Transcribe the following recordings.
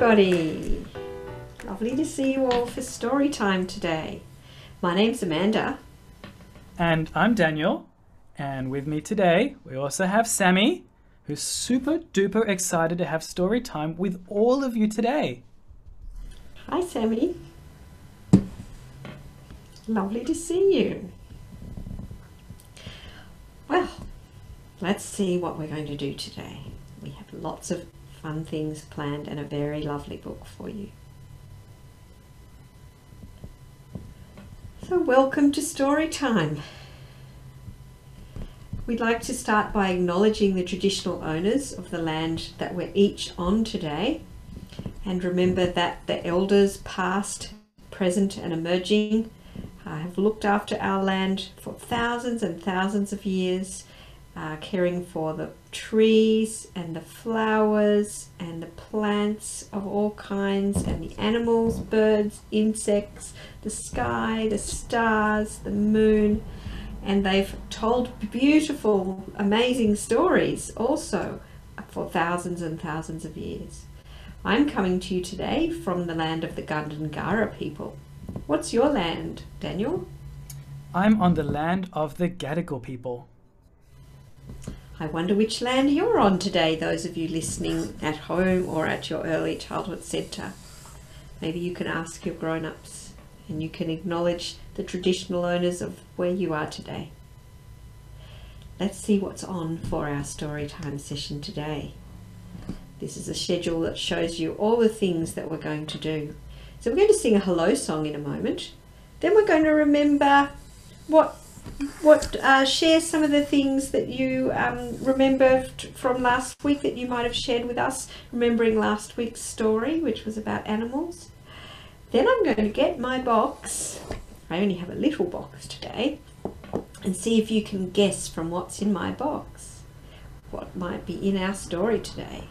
everybody. Lovely to see you all for story time today. My name's Amanda. And I'm Daniel. And with me today, we also have Sammy, who's super duper excited to have story time with all of you today. Hi, Sammy. Lovely to see you. Well, let's see what we're going to do today. We have lots of fun things planned and a very lovely book for you. So welcome to story time. We'd like to start by acknowledging the traditional owners of the land that we're each on today and remember that the elders past, present and emerging uh, have looked after our land for thousands and thousands of years uh, caring for the trees and the flowers and the plants of all kinds and the animals, birds, insects, the sky, the stars, the moon. And they've told beautiful, amazing stories also for thousands and thousands of years. I'm coming to you today from the land of the Gundungurra people. What's your land, Daniel? I'm on the land of the Gadigal people. I wonder which land you're on today, those of you listening at home or at your early childhood centre. Maybe you can ask your grown ups and you can acknowledge the traditional owners of where you are today. Let's see what's on for our story time session today. This is a schedule that shows you all the things that we're going to do. So we're going to sing a hello song in a moment. Then we're going to remember what what uh, share some of the things that you um, remember from last week that you might have shared with us, remembering last week's story, which was about animals. Then I'm going to get my box. I only have a little box today, and see if you can guess from what's in my box what might be in our story today.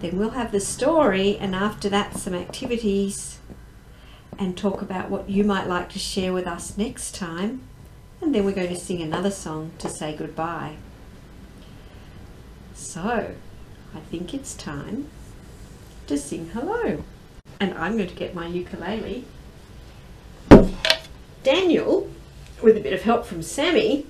Then we'll have the story, and after that, some activities and talk about what you might like to share with us next time. And then we're going to sing another song to say goodbye. So, I think it's time to sing hello. And I'm going to get my ukulele. Daniel, with a bit of help from Sammy,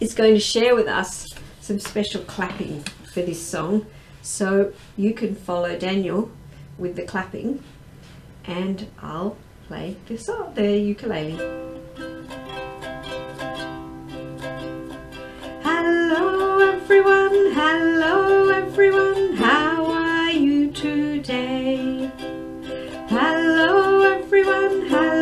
is going to share with us some special clapping for this song. So you can follow Daniel with the clapping and I'll play the, song, the ukulele. Hello everyone, hello everyone, how are you today? Hello everyone, hello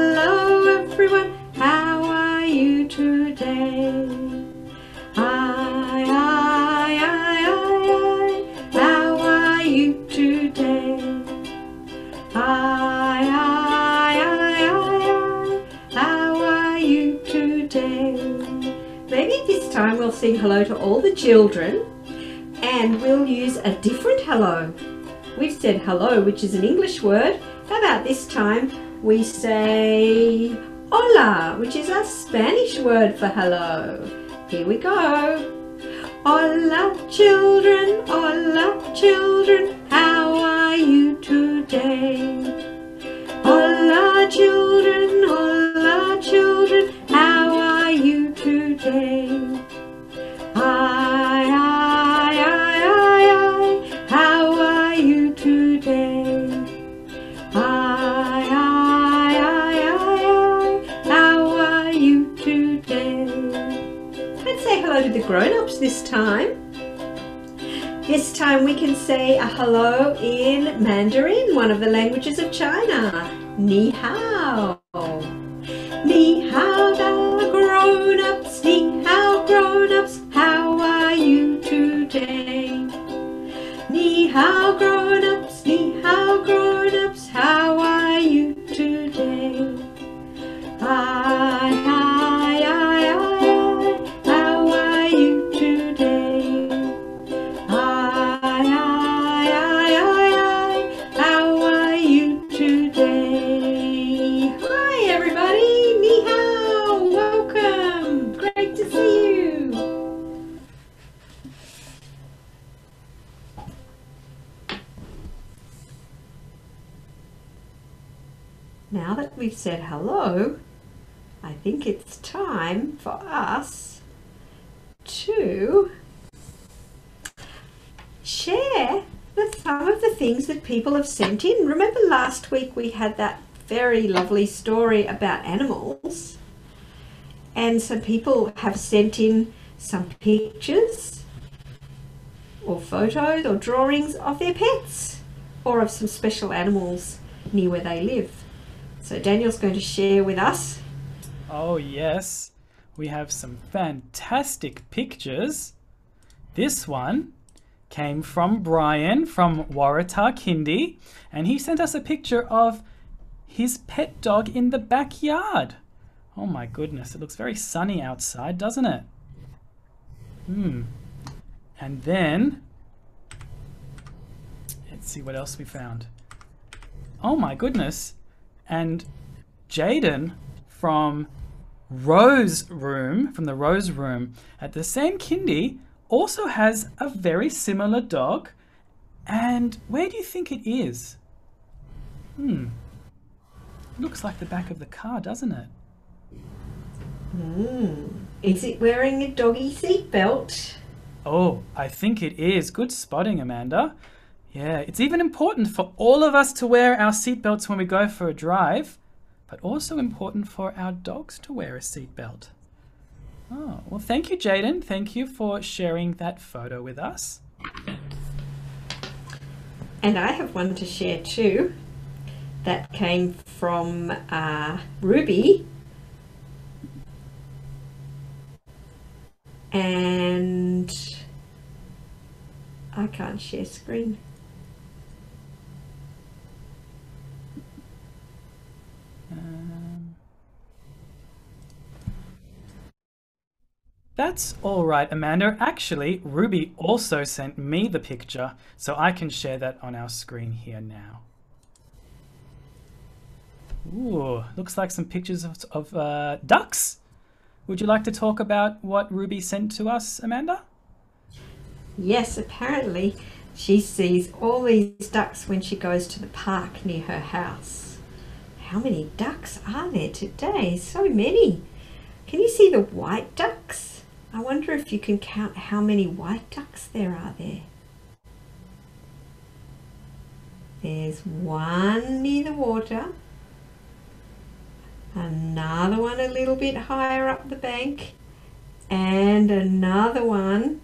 hello to all the children and we'll use a different hello. We've said hello, which is an English word. How about this time we say hola, which is a Spanish word for hello. Here we go. Hola children, hola children, how are you today? Hola children, hola children, how are you today? Grown-ups this time. This time we can say a hello in Mandarin, one of the languages of China. Ni hao. Ni hao da grown-ups, Ni hao grown-ups, said hello, I think it's time for us to share the, some of the things that people have sent in. Remember last week we had that very lovely story about animals, and some people have sent in some pictures or photos or drawings of their pets or of some special animals near where they live. So Daniel's going to share with us. Oh, yes. We have some fantastic pictures. This one came from Brian from Waratah Kindy, and he sent us a picture of his pet dog in the backyard. Oh my goodness, it looks very sunny outside, doesn't it? Hmm. And then, let's see what else we found. Oh my goodness. And Jaden from Rose Room, from the Rose Room, at the same kindy, also has a very similar dog. And where do you think it is? Hmm. Looks like the back of the car, doesn't it? Mm. Is it wearing a doggy seatbelt? Oh, I think it is. Good spotting, Amanda. Yeah, it's even important for all of us to wear our seatbelts when we go for a drive, but also important for our dogs to wear a seatbelt. Oh, well, thank you, Jaden. Thank you for sharing that photo with us. And I have one to share too. That came from uh, Ruby. And I can't share screen. That's all right, Amanda. Actually, Ruby also sent me the picture, so I can share that on our screen here now. Ooh, looks like some pictures of, of uh, ducks. Would you like to talk about what Ruby sent to us, Amanda? Yes, apparently she sees all these ducks when she goes to the park near her house. How many ducks are there today? So many. Can you see the white ducks? I wonder if you can count how many white ducks there are there. There's one near the water, another one a little bit higher up the bank, and another one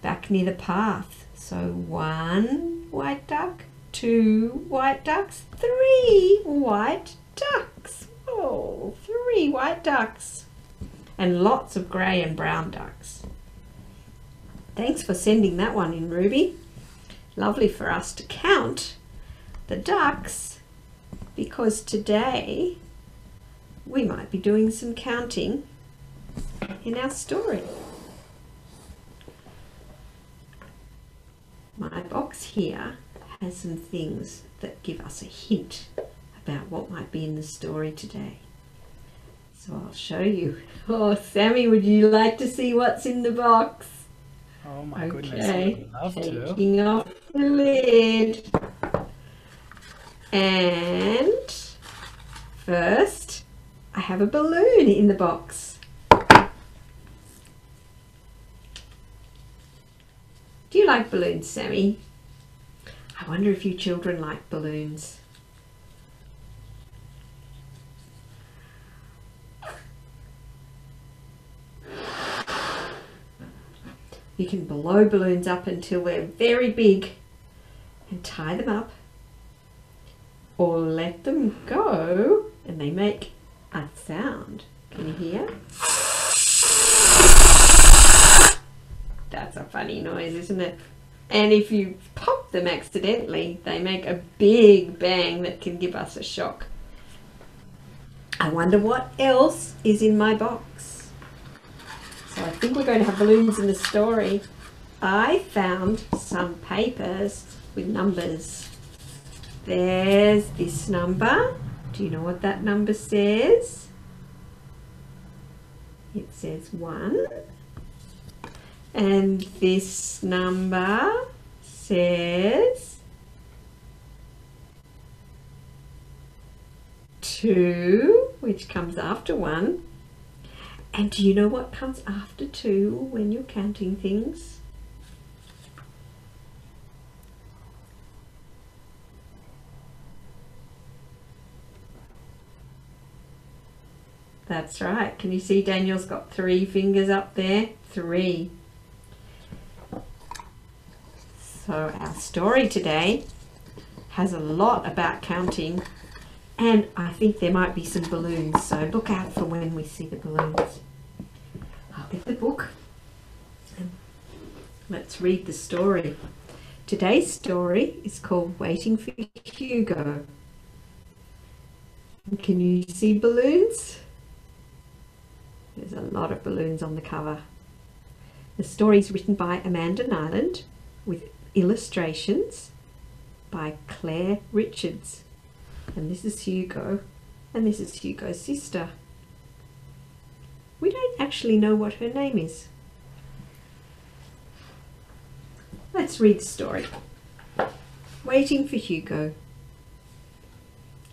back near the path. So one white duck, two white ducks, three white ducks. Oh, three white ducks. And lots of grey and brown ducks. Thanks for sending that one in, Ruby. Lovely for us to count the ducks because today we might be doing some counting in our story. My box here has some things that give us a hint about what might be in the story today. So I'll show you. Oh, Sammy, would you like to see what's in the box? Oh my goodness, I would love to. taking off the lid. And first, I have a balloon in the box. Do you like balloons, Sammy? I wonder if you children like balloons. You can blow balloons up until they're very big and tie them up or let them go and they make a sound. Can you hear? That's a funny noise, isn't it? And if you pop them accidentally, they make a big bang that can give us a shock. I wonder what else is in my box. So I think we're going to have balloons in the story. I found some papers with numbers. There's this number. Do you know what that number says? It says 1. And this number says two, which comes after one. And do you know what comes after two when you're counting things? That's right. Can you see Daniel's got three fingers up there? Three. So our story today has a lot about counting and I think there might be some balloons. So look out for when we see the balloons. I'll get the book and let's read the story. Today's story is called Waiting for Hugo. Can you see balloons? There's a lot of balloons on the cover. The story is written by Amanda Niland with illustrations by Claire Richards. And this is Hugo, and this is Hugo's sister. We don't actually know what her name is. Let's read the story. Waiting for Hugo.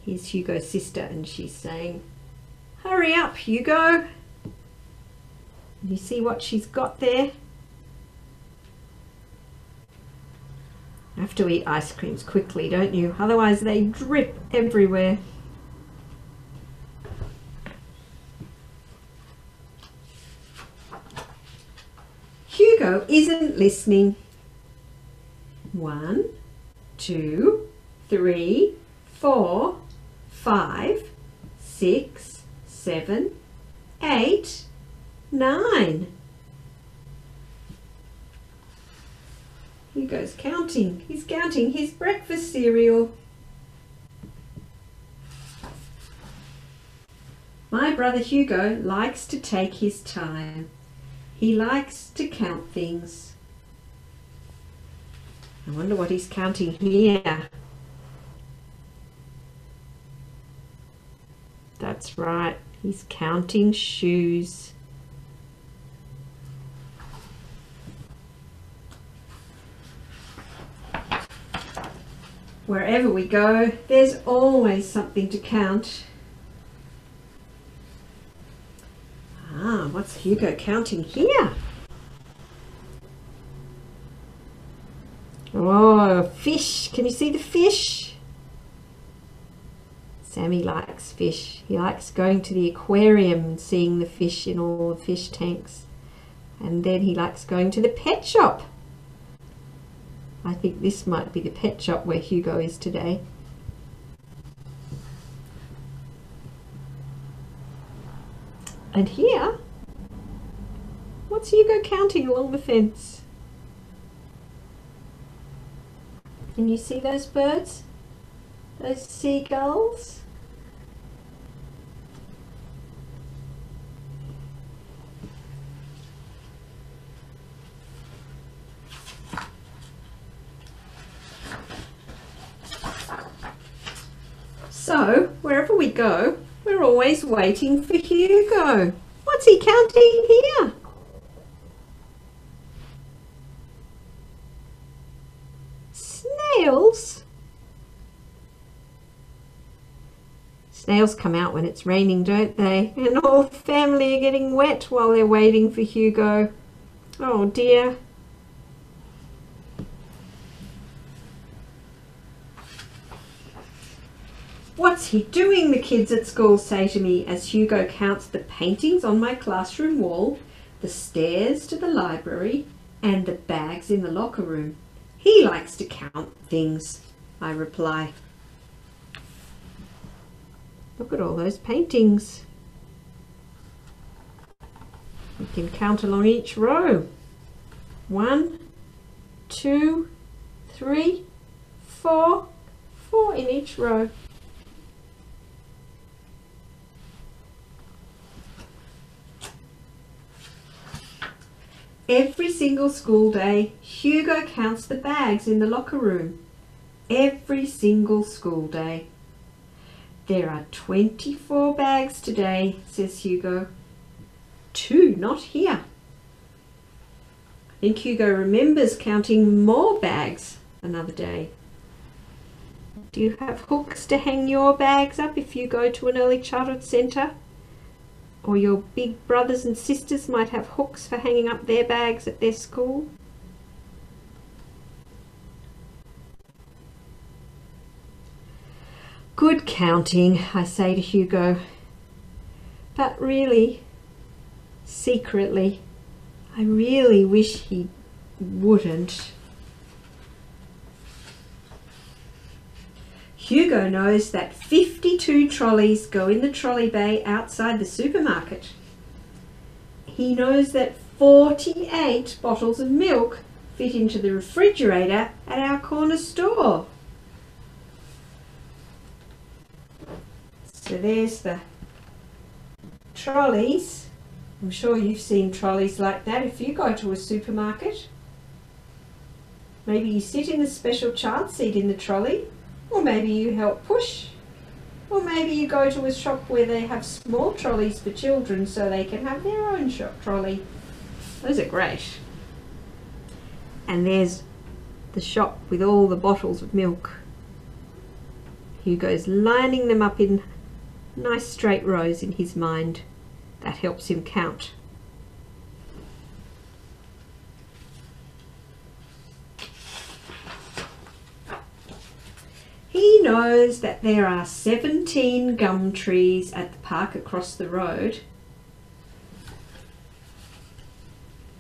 Here's Hugo's sister, and she's saying, Hurry up, Hugo! You see what she's got there? You have to eat ice creams quickly, don't you? Otherwise they drip everywhere. Hugo isn't listening. One, two, three, four, five, six, seven, eight, nine. Hugo's counting. He's counting his breakfast cereal. My brother Hugo likes to take his time. He likes to count things. I wonder what he's counting here. That's right, he's counting shoes. Wherever we go, there's always something to count. Ah, what's Hugo counting here? Oh, fish. Can you see the fish? Sammy likes fish. He likes going to the aquarium and seeing the fish in all the fish tanks. And then he likes going to the pet shop I think this might be the pet shop where Hugo is today. And here, what's Hugo counting along the fence? Can you see those birds? Those seagulls? So, wherever we go, we're always waiting for Hugo. What's he counting here? Snails? Snails come out when it's raining, don't they? And all the family are getting wet while they're waiting for Hugo. Oh dear. He doing, the kids at school say to me as Hugo counts the paintings on my classroom wall, the stairs to the library, and the bags in the locker room. He likes to count things, I reply. Look at all those paintings. We can count along each row. One, two, three, four, four in each row. Every single school day, Hugo counts the bags in the locker room. Every single school day. There are 24 bags today, says Hugo. Two not here. I think Hugo remembers counting more bags another day. Do you have hooks to hang your bags up if you go to an early childhood centre? Or your big brothers and sisters might have hooks for hanging up their bags at their school? Good counting, I say to Hugo. But really, secretly, I really wish he wouldn't. Hugo knows that 52 trolleys go in the trolley bay outside the supermarket. He knows that 48 bottles of milk fit into the refrigerator at our corner store. So there's the trolleys. I'm sure you've seen trolleys like that if you go to a supermarket. Maybe you sit in the special child seat in the trolley, or maybe you help push, or maybe you go to a shop where they have small trolleys for children so they can have their own shop trolley. Those are great. And there's the shop with all the bottles of milk. Hugo's lining them up in nice straight rows in his mind. That helps him count. He knows that there are 17 gum trees at the park across the road.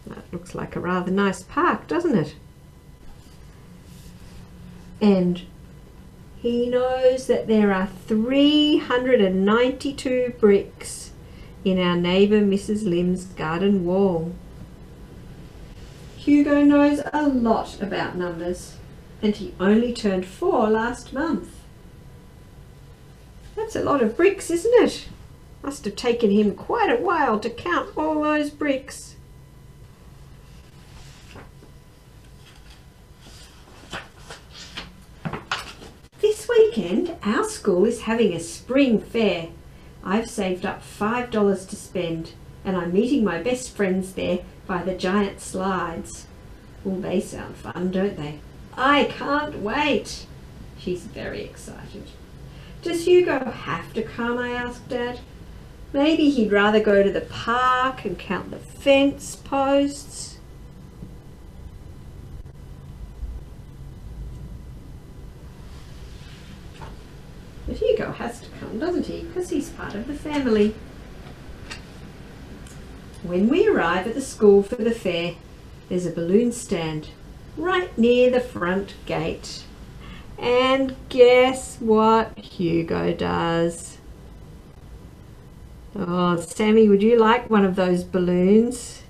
That looks like a rather nice park, doesn't it? And he knows that there are 392 bricks in our neighbour Mrs. Lim's garden wall. Hugo knows a lot about numbers and he only turned four last month. That's a lot of bricks, isn't it? Must have taken him quite a while to count all those bricks. This weekend, our school is having a spring fair. I've saved up $5 to spend and I'm meeting my best friends there by the giant slides. Well, they sound fun, don't they? I can't wait. She's very excited. Does Hugo have to come? I asked Dad. Maybe he'd rather go to the park and count the fence posts. But Hugo has to come, doesn't he? Because he's part of the family. When we arrive at the school for the fair, there's a balloon stand right near the front gate. And guess what Hugo does? Oh, Sammy, would you like one of those balloons?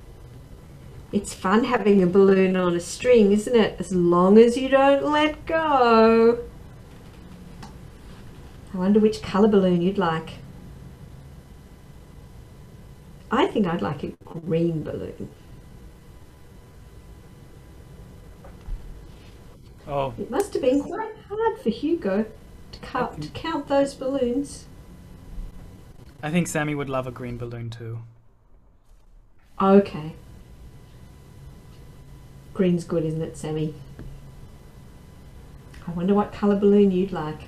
It's fun having a balloon on a string, isn't it? As long as you don't let go. I wonder which colour balloon you'd like. I think I'd like a green balloon. Oh, It must have been quite hard for Hugo to count, to count those balloons. I think Sammy would love a green balloon too. Okay. Green's good, isn't it, Sammy? I wonder what colour balloon you'd like.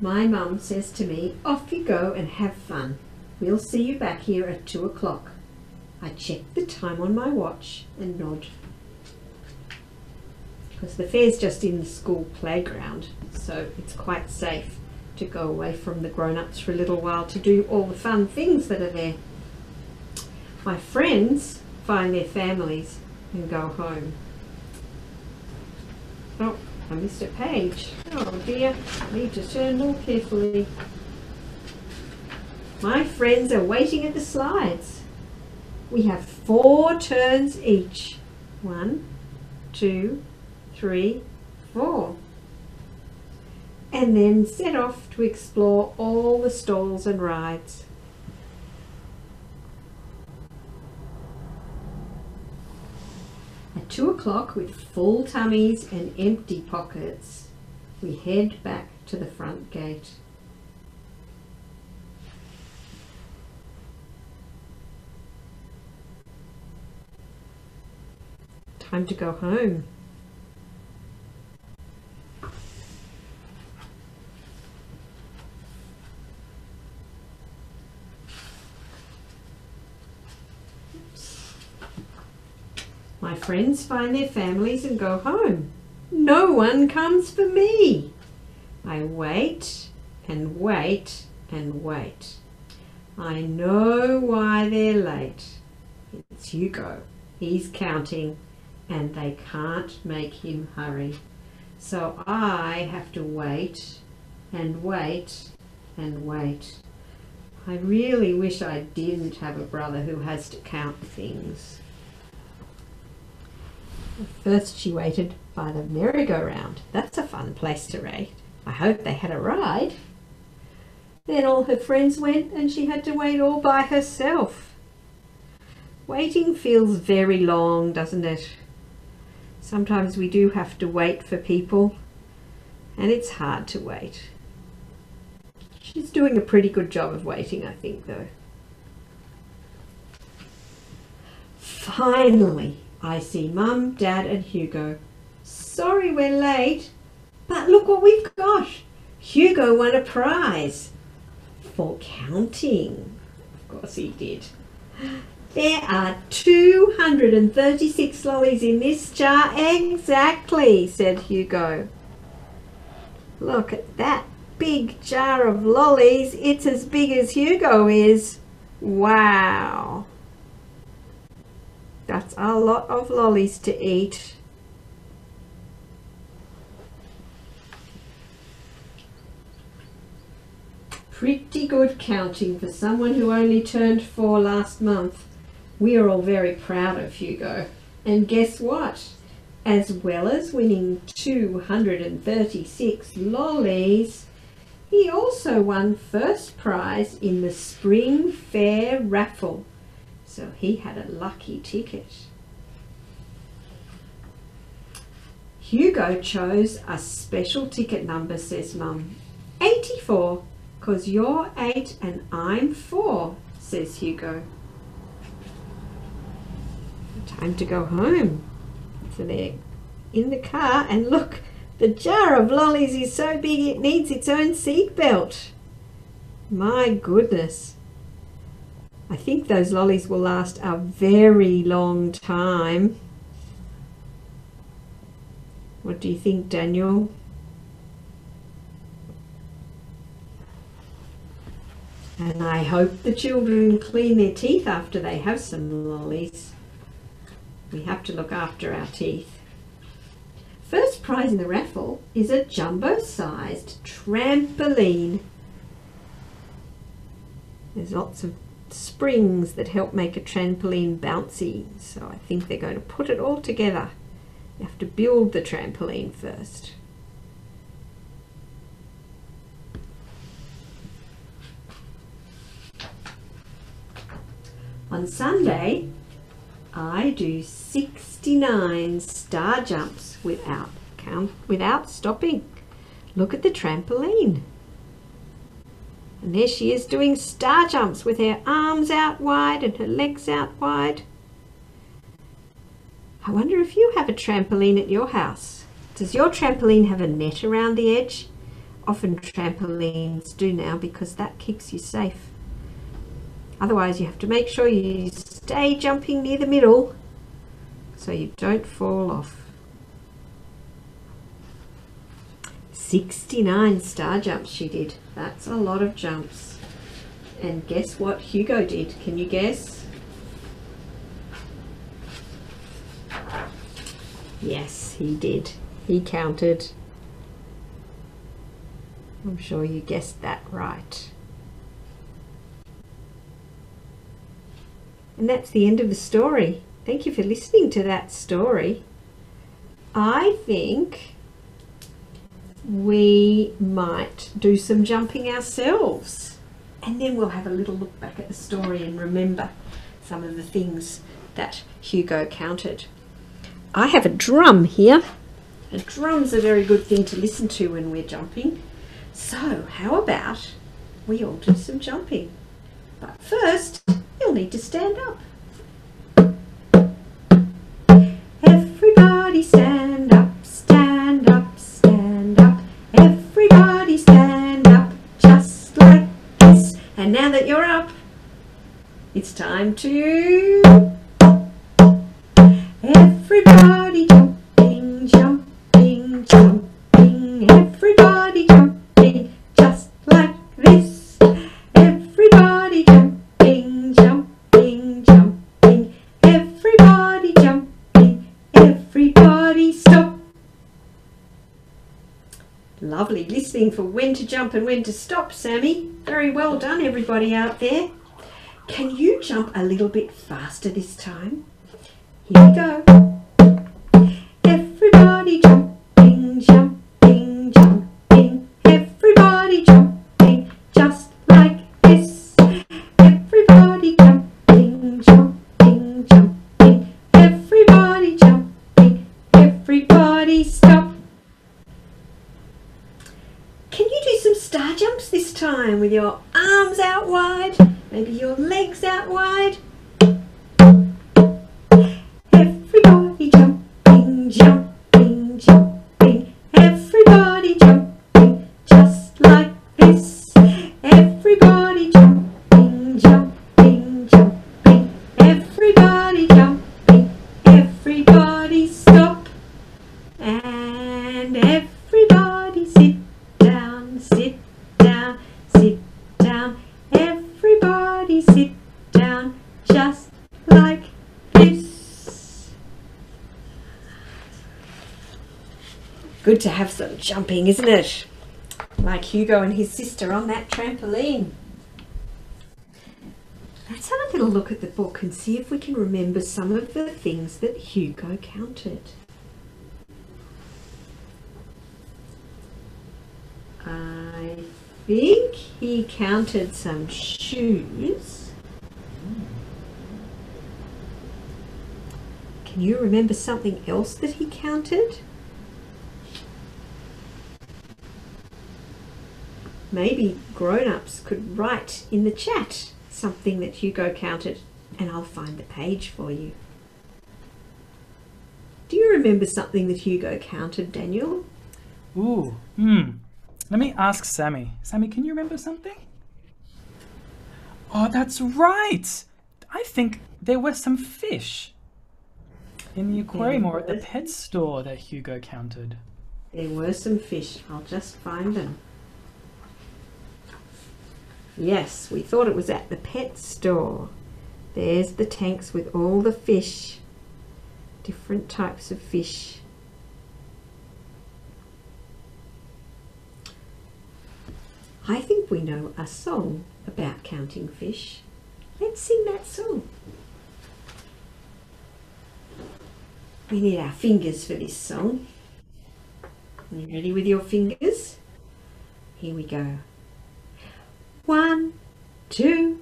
My mum says to me, off you go and have fun. We'll see you back here at two o'clock. I check the time on my watch and nod. Because the fair's just in the school playground, so it's quite safe to go away from the grown-ups for a little while to do all the fun things that are there. My friends find their families and go home. Oh, I missed a page. Oh dear, I need to turn more carefully. My friends are waiting at the slides. We have four turns each. One, two, three, four. And then set off to explore all the stalls and rides. At two o'clock, with full tummies and empty pockets, we head back to the front gate. Time to go home. My friends find their families and go home. No one comes for me. I wait and wait and wait. I know why they're late. It's Hugo. He's counting and they can't make him hurry. So I have to wait and wait and wait. I really wish I didn't have a brother who has to count things. First she waited by the merry-go-round. That's a fun place to wait. I hope they had a ride. Then all her friends went and she had to wait all by herself. Waiting feels very long, doesn't it? Sometimes we do have to wait for people and it's hard to wait. She's doing a pretty good job of waiting, I think, though. Finally, I see Mum, Dad and Hugo. Sorry we're late, but look what we've got. Hugo won a prize for counting. Of course he did. There are 236 lollies in this jar exactly, said Hugo. Look at that big jar of lollies. It's as big as Hugo is. Wow. That's a lot of lollies to eat. Pretty good counting for someone who only turned four last month. We are all very proud of Hugo. And guess what? As well as winning 236 lollies, he also won first prize in the Spring Fair raffle. So he had a lucky ticket. Hugo chose a special ticket number, says Mum. 84, because you're 8 and I'm 4, says Hugo. Time to go home. So they're in the car and look, the jar of lollies is so big it needs its own seat belt. My goodness. I think those lollies will last a very long time. What do you think, Daniel? And I hope the children clean their teeth after they have some lollies. We have to look after our teeth. First prize in the raffle is a jumbo-sized trampoline. There's lots of springs that help make a trampoline bouncy, so I think they're going to put it all together. You have to build the trampoline first. On Sunday, I do 69 star jumps without count without stopping. Look at the trampoline. And there she is doing star jumps with her arms out wide and her legs out wide. I wonder if you have a trampoline at your house. Does your trampoline have a net around the edge? Often trampolines do now because that keeps you safe. Otherwise you have to make sure you stay jumping near the middle so you don't fall off. 69 star jumps she did. That's a lot of jumps. And guess what Hugo did? Can you guess? Yes, he did. He counted. I'm sure you guessed that right. And that's the end of the story. Thank you for listening to that story. I think we might do some jumping ourselves. And then we'll have a little look back at the story and remember some of the things that Hugo counted. I have a drum here. A drum's a very good thing to listen to when we're jumping. So how about we all do some jumping? But first, you'll need to stand up. Everybody stand up, stand up, stand up. Everybody stand up, just like this. And now that you're up, it's time to jump and when to stop, Sammy. Very well done, everybody out there. Can you jump a little bit faster this time? Here we go. Good to have some jumping, isn't it? Like Hugo and his sister on that trampoline. Let's have a little look at the book and see if we can remember some of the things that Hugo counted. I think he counted some shoes. Can you remember something else that he counted? Maybe grown-ups could write in the chat something that Hugo counted and I'll find the page for you. Do you remember something that Hugo counted, Daniel? Ooh, hmm. Let me ask Sammy. Sammy, can you remember something? Oh, that's right! I think there were some fish in the aquarium or at the pet store that Hugo counted. There were some fish. I'll just find them. Yes, we thought it was at the pet store. There's the tanks with all the fish. Different types of fish. I think we know a song about counting fish. Let's sing that song. We need our fingers for this song. Are you ready with your fingers? Here we go. One, two,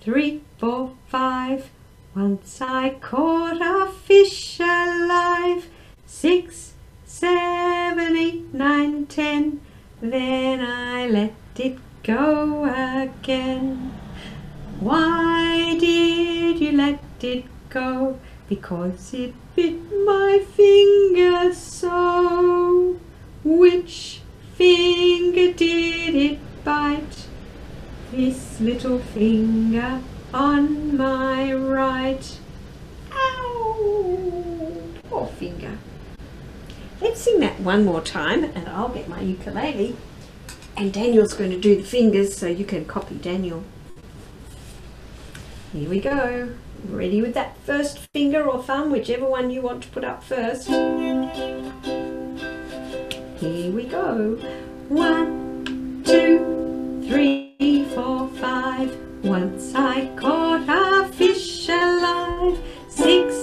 three, four, five. Once I caught a fish alive. Six, seven, eight, nine, ten. Then I let it go again. Why did you let it go? Because it bit my finger so. Which finger did it bite? This little finger on my right. Ow! Poor finger. Let's sing that one more time and I'll get my ukulele. And Daniel's going to do the fingers so you can copy Daniel. Here we go. Ready with that first finger or thumb, whichever one you want to put up first. Here we go. One, two, three, four, five. Once I caught a fish alive. Six,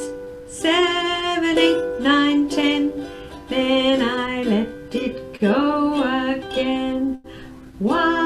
seven, eight, nine, ten. Then I let it go again. Why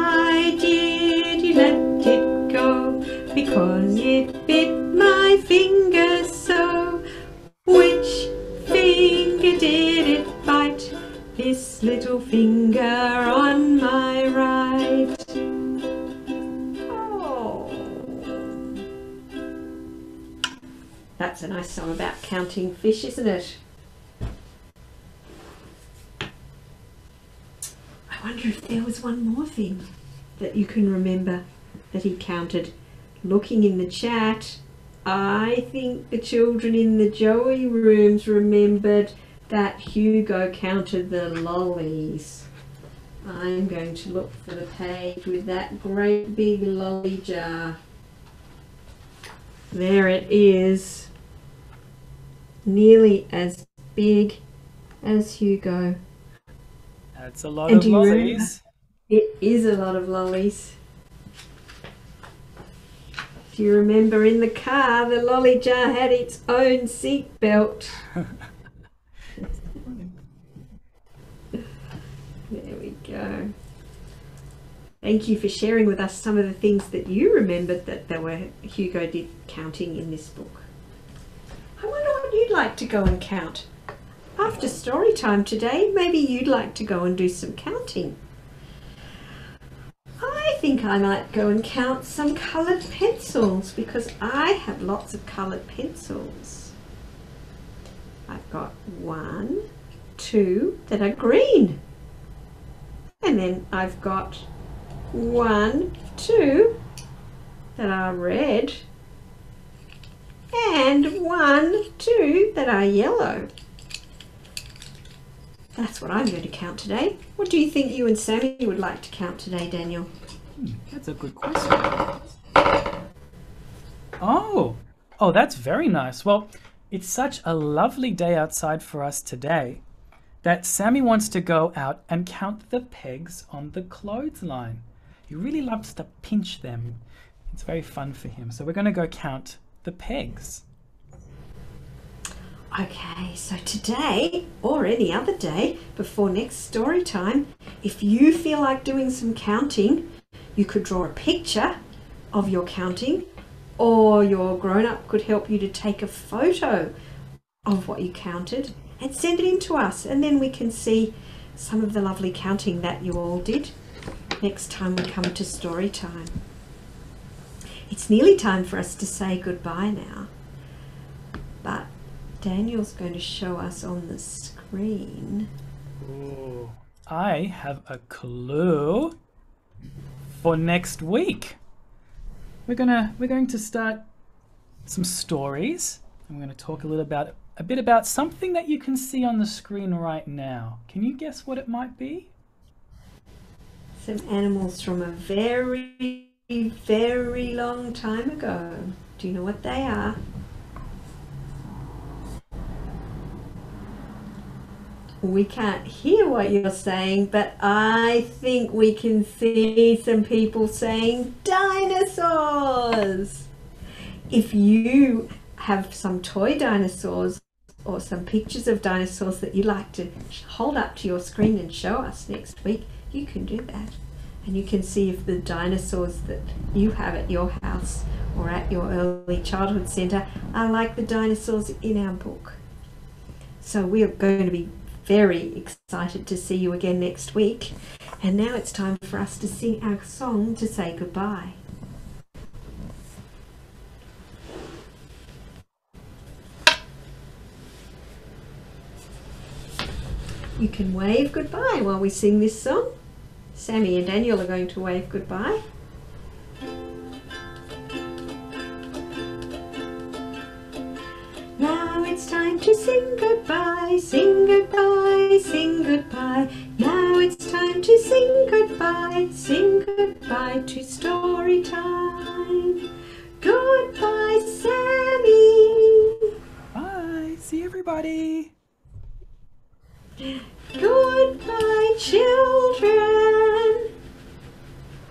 That's a nice song about counting fish, isn't it? I wonder if there was one more thing that you can remember that he counted. Looking in the chat, I think the children in the Joey rooms remembered that Hugo counted the lollies. I'm going to look for the page with that great big lolly jar. There it is. Nearly as big as Hugo. That's a lot And of do you remember- lollies. It is a lot of lollies. If you remember in the car, the lolly jar had its own seat belt. there we go. Thank you for sharing with us some of the things that you remembered that there were Hugo did counting in this book. I wonder what you'd like to go and count. After story time today, maybe you'd like to go and do some counting. I think I might go and count some coloured pencils because I have lots of coloured pencils. I've got one, two that are green. And then I've got one, two that are red. And one, two that are yellow. That's what I'm going to count today. What do you think you and Sammy would like to count today, Daniel? That's a good question. Oh, oh, that's very nice. Well, it's such a lovely day outside for us today that Sammy wants to go out and count the pegs on the clothesline. He really loves to pinch them. It's very fun for him. So we're going to go count the pegs. Okay, so today or any other day before next story time, if you feel like doing some counting, you could draw a picture of your counting, or your grown up could help you to take a photo of what you counted and send it in to us, and then we can see some of the lovely counting that you all did next time we come to story time. It's nearly time for us to say goodbye now, but Daniel's going to show us on the screen. Ooh. I have a clue for next week. We're gonna we're going to start some stories. and we're going to talk a little about a bit about something that you can see on the screen right now. Can you guess what it might be? Some animals from a very, very long time ago. Do you know what they are? We can't hear what you're saying, but I think we can see some people saying dinosaurs. If you have some toy dinosaurs or some pictures of dinosaurs that you like to hold up to your screen and show us next week, you can do that. And you can see if the dinosaurs that you have at your house or at your early childhood centre are like the dinosaurs in our book. So we are going to be very excited to see you again next week. And now it's time for us to sing our song to say goodbye. You can wave goodbye while we sing this song. Sammy and Daniel are going to wave goodbye. Now it's time to sing goodbye, sing goodbye, sing goodbye. Now it's time to sing goodbye, sing goodbye to story time. Goodbye, Sammy. Bye. See everybody. Goodbye, children.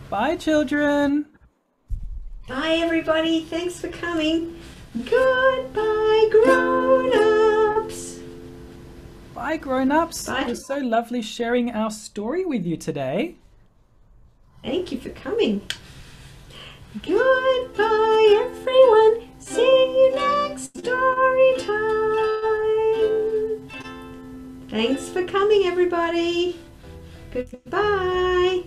Bye, children. Bye, everybody. Thanks for coming. Goodbye, grown-ups. Bye, grown-ups. It was so lovely sharing our story with you today. Thank you for coming. Goodbye, everyone. See you next story time. Thanks for coming, everybody. Goodbye.